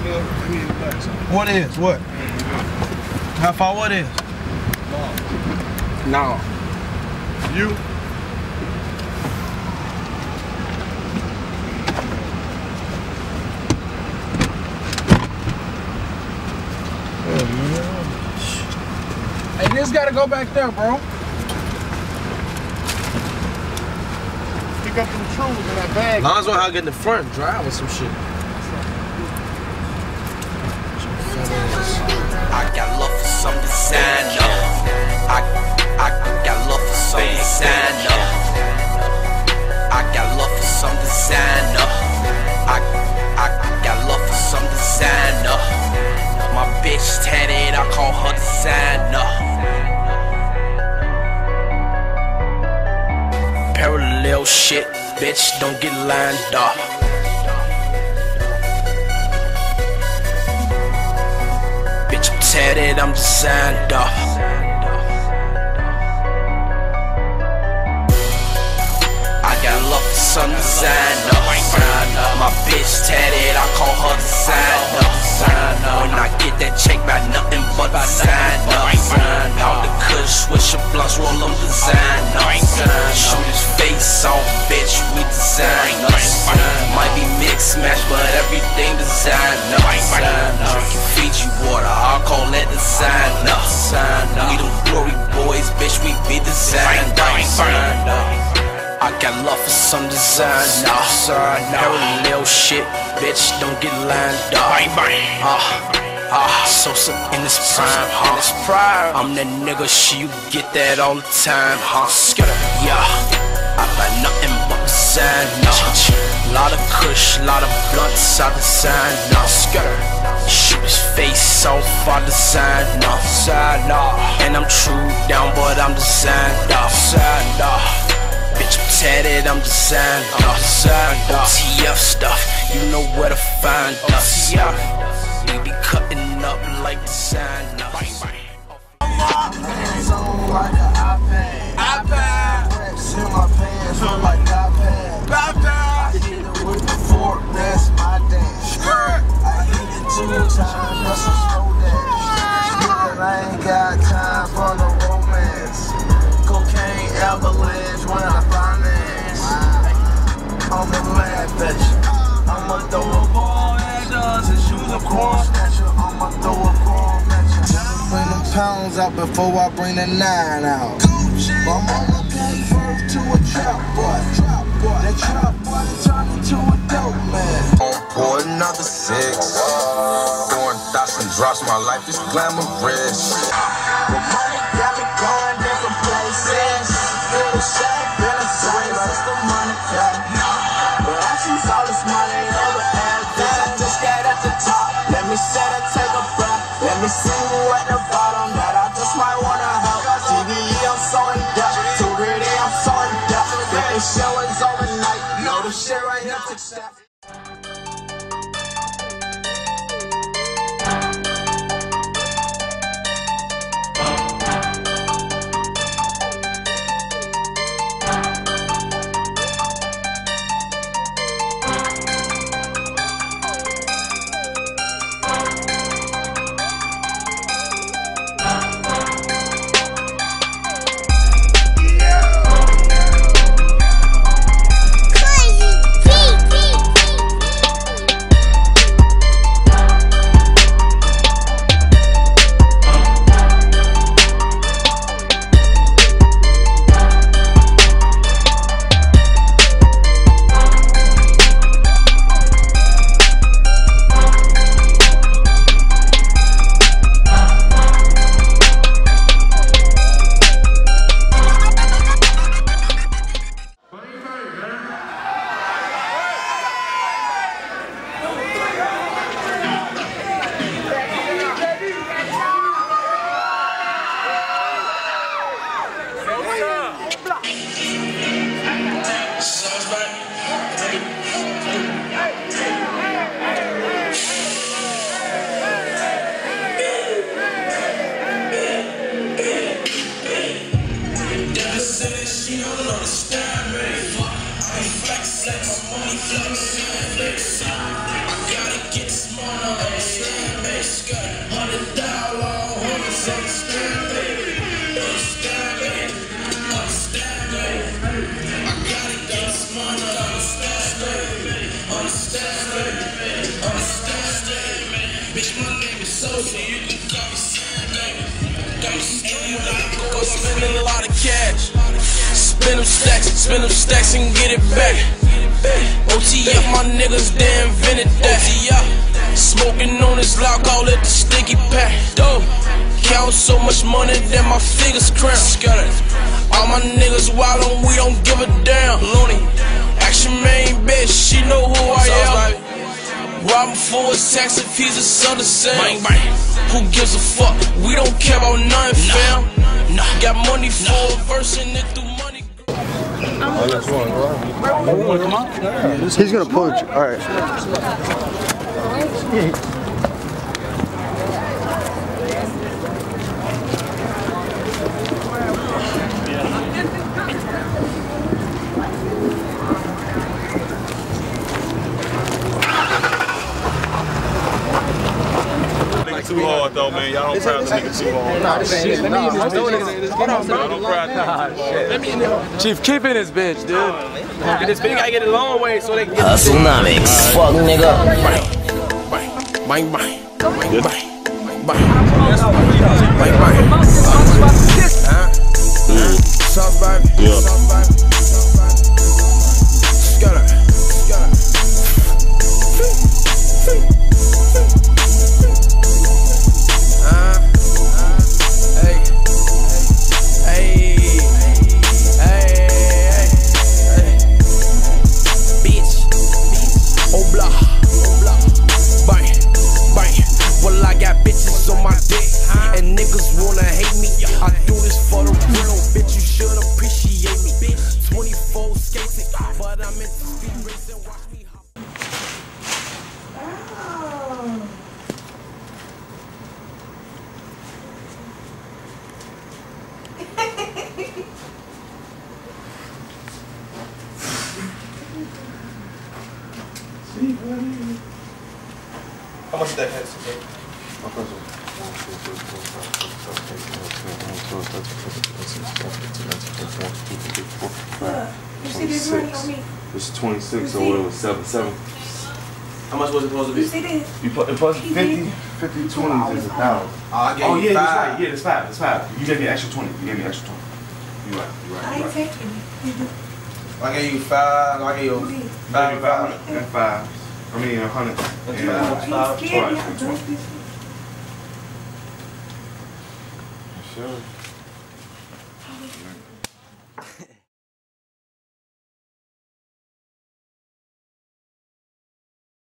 What is? What? How far what is? No. You? Hey, this gotta go back there, bro. Pick up some truths in that bag. Lonzo, how get in the front and drive or some shit. Designer. Parallel shit, bitch, don't get lined up. Bitch, I'm tatted, I'm designed up. Some designer. My bitch tatted, I call her designer. Nothing but designer. All the kush, switch your blunts, roll them designer. Shoot his face off, bitch, we designers. Might be mixed match, but everything designer. Drinking Fiji water, I'll call that designer. We them glory boys, bitch, we be designers. I got love for some designer. Parallel shit, bitch, don't get lined up. Ah, ah, Sosa in this prime, in this prime. I'm that nigga, she you get that all the time, huh? Skitter, yeah. I got nothing but designer. Lot of kush, lot of blunts, I design now. Skitter, shoot his face off, I design now. And I'm true down, but I'm designed up. Bitch, I'm tatted, I'm designed up. TF stuff, you know where to find us. We be cutting up like. Hands on like an iPad. iPad. My pants like iPad. I hit it with the fork, that's my dance. I hit it two times, that's dance. I ain't got time for no romance. Cocaine avalanche when I finance. I'ma laugh at you. And shoot a corn snatcher. I'ma throw a corn at. Bring them pounds out before I bring the nine out. My mama gave birth to a trap boy. That trap boy turned into a dope man. On pour another six. Doing dots and drops, my life is glamorous. she don't understand me. I flex flexing, my money flexing, bitch. I gotta get this money, understand me. Skirt, hundred dollar, homies understand me. Understand me, understand me. I gotta get this money, understand me. Understand me, understand me. Bitch, my name is Soulja, you can call me Sam, baby. Got me scared, you like, go, I'm spending them stacks, spend them stacks and get it back. OTF, my niggas, they invented that. OTF, smoking on this lock, call it the sticky pack. Dope, count so much money that my fingers cramp. All my niggas wild and we don't give a damn. Looney, action main bitch, she know who I am. Robbing for his tax if he's a son of Sam. Who gives a fuck? We don't care about nothing, fam. Got money for a verse and it through. He's gonna punch. All right. Nigga too hard though, man. Y'all don't crowd the nigga too hard. Y'all don't crowd the nigga too hard. Chief Keef it this bitch, dude. Get this bitch, gotta get it a long way so they can get uh, Hustlenomics. Fuck nigga. Bang, bang, bang, bang, bang, bang, bang. Sauce, baby. Yeah. How much that has? You see this running on me? It's 26, so what was 7 7. How much was it supposed to be? You put it plus 50, 50 20s is a thousand. Oh, I gave Oh, you yeah, that's five. right. Yeah, that's five. That's five. You gave me an extra 20. You gave me an extra 20. You right. You right. I You ain't right. taking it. I gave you five. I gave you Maybe five. five five. and five. I mean, a hundred. And, five. You scared me. Right, I drunk this. Sure.